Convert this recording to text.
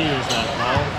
he is that ball.